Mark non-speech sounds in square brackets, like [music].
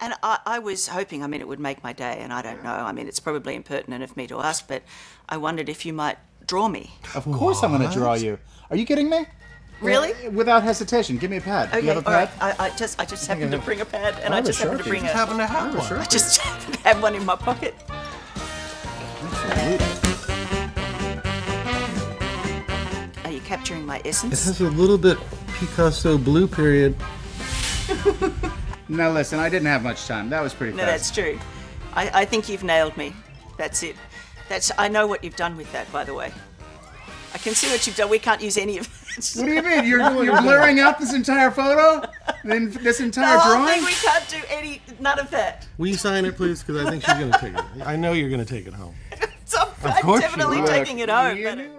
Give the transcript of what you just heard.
And I, I was hoping, I mean, it would make my day, and I don't know. I mean, it's probably impertinent of me to ask, but I wondered if you might draw me. Of course I'm going to draw you. Are you kidding me? Really? Uh, Without hesitation. Give me a pad. Okay, you have a pad? right. I, I just, I just happened to have- bring a pad, and I I just happened to bring Just a. happen to have Oh, one. sure. I just happened to have one in my pocket. Are you capturing my essence? It has a little bit Picasso blue period. [laughs] Now listen, I didn't have much time. That was pretty No, fast. that's true. I, I think you've nailed me. That's it. That's. I know what you've done with that, by the way. I can see what you've done. We can't use any of it. What do you mean? You're, [laughs] you're blurring out this entire photo? Then this entire The whole drawing? thing, we can't do any, none of that. Will you sign it, please? Because I think she's going to take it. I know you're going to take it home. [laughs] So I'm, course definitely taking it home. You But knew